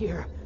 here.